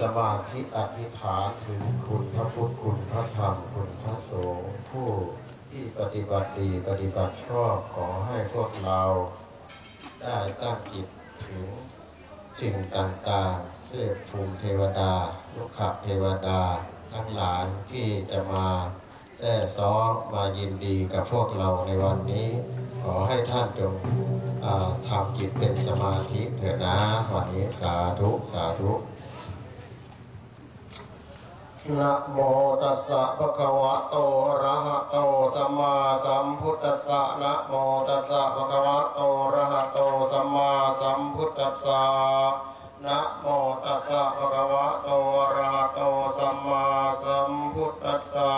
สมาธิอธิษฐานถึงคุณพระพุทธคุณพระธรรมคุณพระสงฆ์ผู้ที่ปฏิบัติดีปฏิบัติชอบขอให้พวกเราได้ตั้งจิตถึงสิ่งต่างๆเทพภูมิเทวดา ลูกขเทวดา ทั้งหลายที่จะมาแท้ซ้อมายินดีกับพวกเราในวันนี้ ขอให้ท่านจงอ่าทำจิตเป็นสมาธิเถิดนะวันนี้สาธุ สาธุ นะโมตัสสะภะคะวะโตอะระหะโตสัมมาสัมพุทธัสสะนะโมตัสสะภะคะวะโตอะระหะโตสัมมาสัมพุทธัสสะนะโมตัสสะภะคะวะโตอะระหะโตสัมมาสัมพุทธัสสะ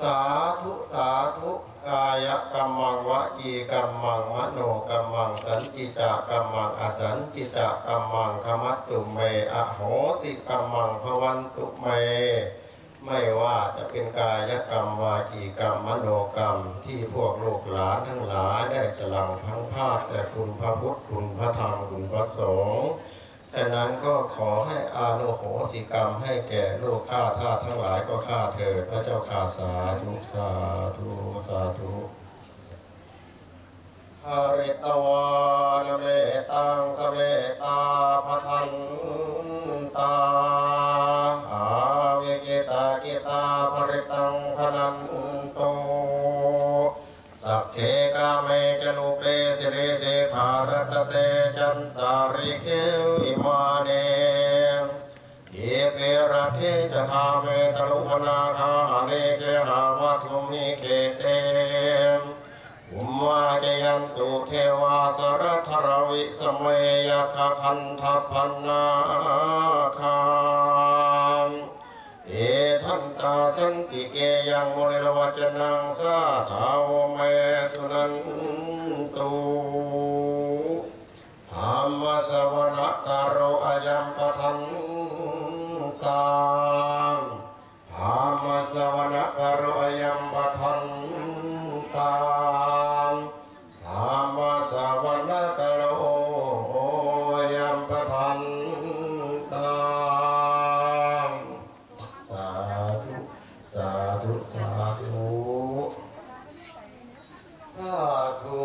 สาธุสาธุกายกรรมังวะจีกรรมังมโน กรรมังสันติจากรรมังอสันติจากรรมังขมัตตุเมอโหสิกรรมังภวันตุเม ไม่ว่าจะเป็นกายกรรมวาจีกรรมมโนกรรมที่พวกลูกหลานทั้งหลายได้สลังพังภาคแต่คุณพระพุทธคุณพระธรรมคุณพระสงฆ์ฉะนั้นก็ขอให้อาโนโหสิกรรมให้แก่ลูกข้าทาสทั้งหลายก็ข้าเถิดพระเจ้าข้าสาธุสาธุสาธุ หริตวานเมตังสเมตาพทันตาอาวิกิตากิตาภริตังพนันโตสัพเพกาเมจนุเปสิริสิขารตเตจันตาริเควิมาเนเยเประเทจะพาเมตลุพนา ตุเทวาสรทรวิสเมยคคันทพันนาคามเอทันตาสันติเกยังมุนิรวจนังสาทาวเมสุนันตุธรรมสวนาคารโรอายัมปทันตังธรรมสวนาคารโรอายัมปทันตังธรรมสวนาคารโรอายัมปทันตัง สาธุ สาธุ สาธุสาธุ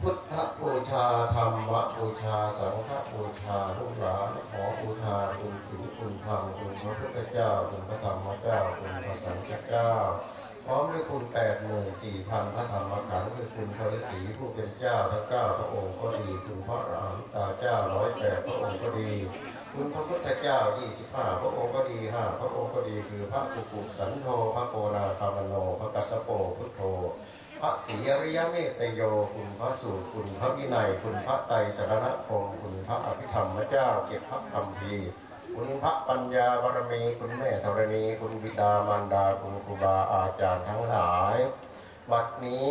พุทธบูชาธรรมบูชา สังฆบูชาลูกหลานขอบูชาคุณศีลคุณธรรมคุณพระพุทธเจ้า คุณพระธรรมเจ้า คุณพระสังฆเจ้า พร้อมด้วยคุณแปด หมื่นสี่พันพระธรรมขันธ์คือคุณพระฤาษีผู้เป็นเจ้าทั้งเก้าพระองค์ก็ดีคุณพระอรหันตาเจ้าร้อยแปดพระองค์ก็ดีคุณพระพุทธเจ้ายี่สิบห้าพระองค์ก็ดีห้าพระองค์ก็ดีคือพระกุกุสันโธพระโกนาคามโนพระกัสสโปพุทโธพระศรีอริยเมตโยคุณพระสูตรคุณพระวินัย คุณพระไตรสรณคมคุณพระอภิธรรมเจ้าเก็บพระคำพี คุณพระปัญญาบารมี คุณแม่ธรณี คุณบิดามารดา คุณครูบาอาจารย์ทั้งหลายวัดนี้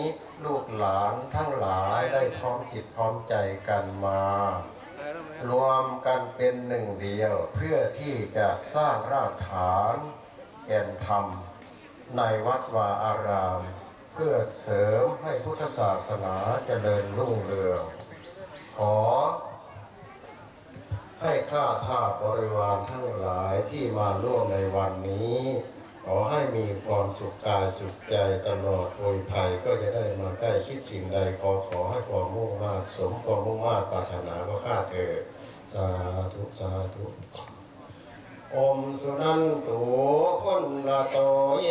ลูกหลานทั้งหลายได้พร้อมจิตพร้อมใจกันมา รวมกันเป็นหนึ่งเดียว เพื่อที่จะสร้างรากฐานแก่นธรรม ในวัดวาอาราม เพื่อเสริมให้พุทธศาสนาเจริญรุ่งเรือง ขอ ให้ข้าทาสบริวารทั้งหลายที่มาร่วมในวันนี้ ขอให้มีความสุขกายสุขใจตลอดโอยภัยก็จะได้มาใกล้คิดสิ่งใดขอขอให้ความมุ่งมา่สมความมุ่งมา่ปรารถนาก็ข้าเถิดสาธุสาธุอมสุนันตุพุนละโตเย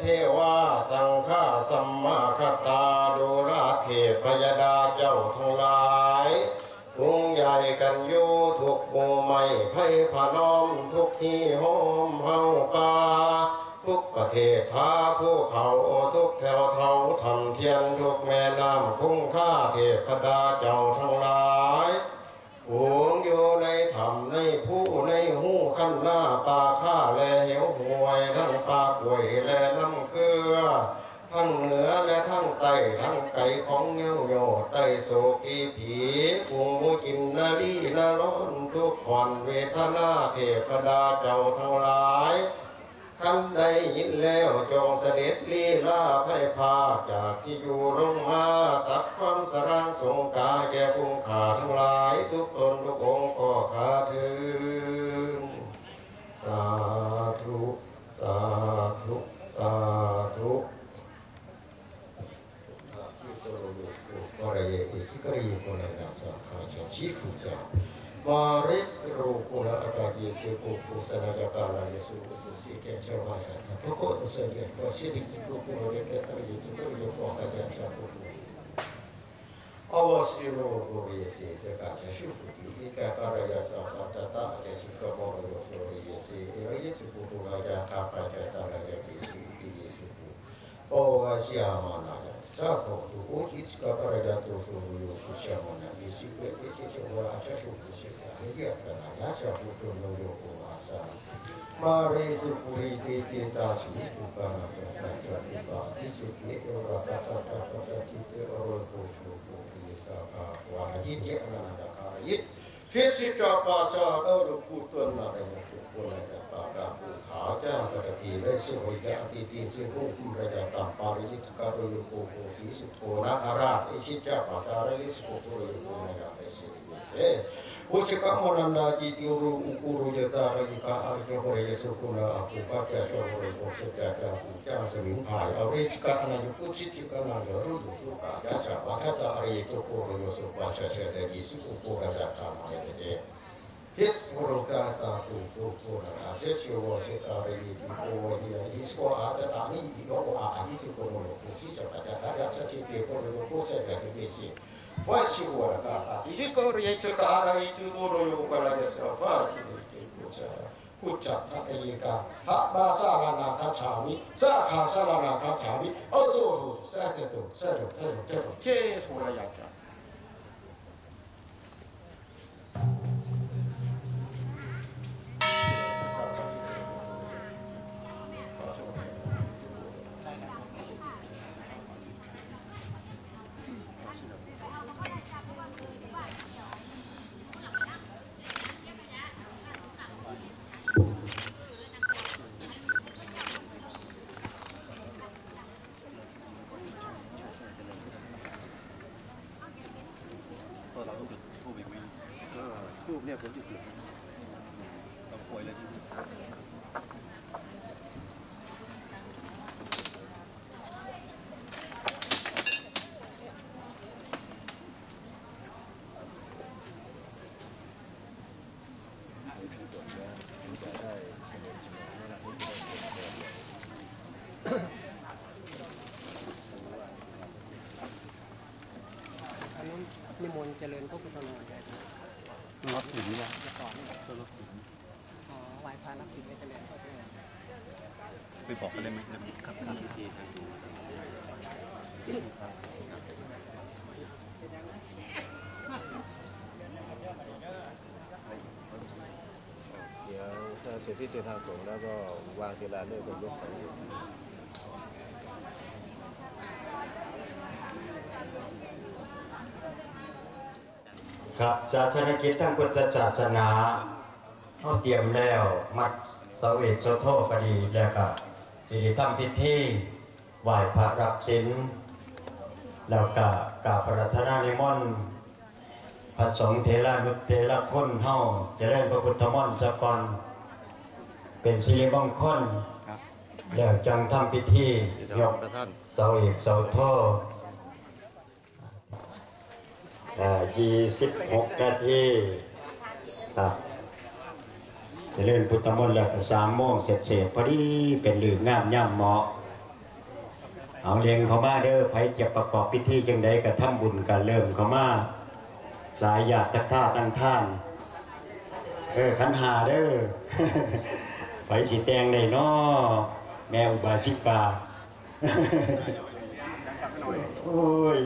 เทวาสังฆาสัมมาคตาดูราเทพยดาเจ้าทั้งหลาย ทุงใหญ่กันอยู่ทุกหมู่ไม่ไพานอมทุกที่โฮมเฮาป่าทุกประเทศท้าผู้เขาทุกแถวเท่าทำเทียนทุกแม่น้ำคุ้งค่าเทพดาเจ้าทั้งหลายโอ้ยู่ในธรรมในผู้ในหูขั้นหน้าป่าข้าและเหวหวยทั้งป่าป่วยและน้ำเกลือ ทั้งเหนือและทั้งใต้ทั้งไก่ของเงี้ยวโยไต้โศกีผีกุงมุกินนาลีนาร้อนทุกขวันเวทนาเท เทพดาเจ้าทั้งหลายท่านได้ยินแล้วจงเสด็จลีลาให้พาจากที่อยู่ร่มมาตัดความสร้างสงกาแก่พุงขาทั้งหลาย ทุกตนทุกองค์ก็ขาถึงสาธุสาธุสาธุก็เลยสิกรีคนนั้นสักการะชีพุทธ สุริยะติติจิรุมระยะตัมปาริยิตการุยุโกโกสีสุโธนะอาราอิชิจาปะการิสุโธโยโกนะยะเปสิริเสโอชิกามนันดาจิติอุรุอุกุรุยตาริกาอาริโหเรสุกุณาอภิปัจจ โชเรโกเสจาจาปุจาสมิงภายอริสกาอนายุกุจิติกานาโยรุยุสุกายาจาปะทะอาริโตโกโรโยสุปัจจเสดยิสุโกระยะธรรมะเต His Murukata Tutu Pura, His Yosi Ari, Oya, His Wata Tami, Yo, Ahani to Kono, واشكوا إشكوا يشكا على يتمور يوكلا يسرا فاشكوا يتمور พุทธคัตยิกาพระบาสารานาคาถาวิสาขาสารานาคาถาวิโอโซโหสาเจตุสาเจตุสาเจตุเจโสระยา เจริญพระพุทธมนต์เลยรับถถึงยังจะสอนเนี่ยตัวรถถึงอ๋อไหว้พระรับผิดไม่เจริญพระพุทธมนต์ไปบอกกันได้ไหมครับครับที่ทางดูเดี๋ยวถ้าเสร็จที่เดินทางสงฆ์แล้วก็วางศิลาฤกษ์บนรูปของ ครับศาสนกิจทางพุทธศาสนาเขาเตรียมแล้วมัดเสาเอกเสาโทก็ดีแล้วก็สิริทำพิธีไหว้พระรับศีลแล้วก็กราบประทนานิมนต์พระสงฆ์เทระนุเทระคนเฮาจะเล่นพระพุทธมนต์สะก่อนเป็นสิริมงคลครับแล้วจังทำพิธียกท่านเสาเอกเสาโท ยี่สิบหกนาทีครับจะเล่นพุทธมนต์แล้วสามโมงเสร็จเสร็จพอดีเป็นหลืองามย่ำเหมาะ เอาเลียงเขามาเด้อไผจะประกอบพิธีจังใดกับทำบุญกันเริ่มเขามาสายหยาดตะท่าตั้งท่าน เออขันหาเด้อไผสีแตงได้น้อแม่อุบาสิกาโอ้ย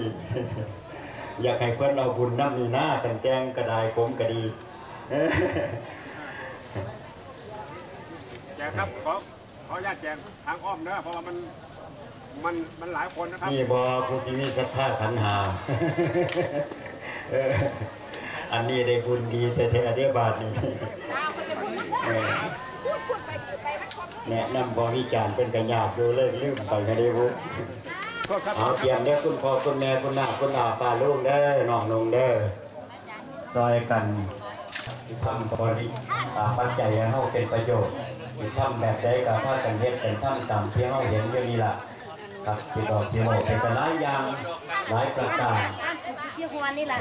อยากให้เพื่อนเราบุญน้ำนี่หน้าแต่งแจงกระไดผมก็ดีแจกครับขอขออนุญาตแจกทางอ้อมนะเพราะว่ามันมันมันหลายคนนะครับนี่บอผู้ที่มีศรัทธาขันหาเอออันนี้ได้บุญดีแต่แท้ๆเดียบาทนี่อ้าวเขาจะพูดมันได้พูดพูดไปพูดไปมันความรู้แนะนำบริจาคเป็นกระยากดูเลยลืมไปกันดีบุโทษครับ เอาเตรียมเด้อคุณพ่อคุณแม่คุณน้าคุณอาป้าลูกเด้อน้องนงเด้อซอยกันทำบริอ่าปัจจัยให้เฮาเป็นประโยชน์ที่ทำแบบใดกับถ้ากันเฮ็ดเป็นทำตามที่เฮาเห็นอยู่นี่ล่ะครับที่บอกที่บอกเป็นกันหลายอย่างหลายประการที่ควรนี่แหละ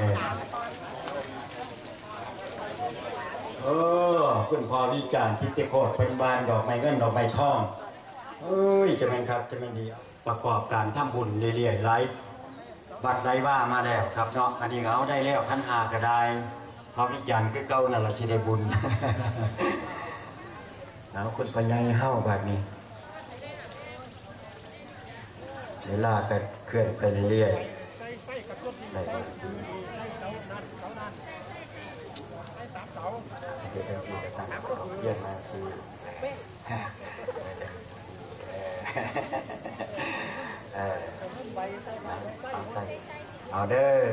เออคุณพ่อวิจารณ์ทิติโคตรเป็นบานดอกไม้เงินดอกไม้ทองเอ้ยจะเป็นครับจะเป็นดี ประกอบการทำบุญเรื่อยๆไลฟ์บัตรไรว่ามาแล้วครับเนาะอันนี้เขาได้แล้วขั้นหาก็ได้เพราะวิจารณ์คือเก่านั่นแหละชิได้บุญแล้วคุณปัญญาเฮ้าแบบนี้เวลาก็เคลื่อนไปเรื่อยๆได้ครับเดี๋ยวจะตั้งเยี่ยมมาซื้อ เออเอาใส่เอาเด้อ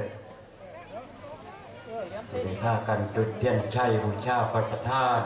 จะได้พากันจุดเทียนชัยบูชาพระประธาน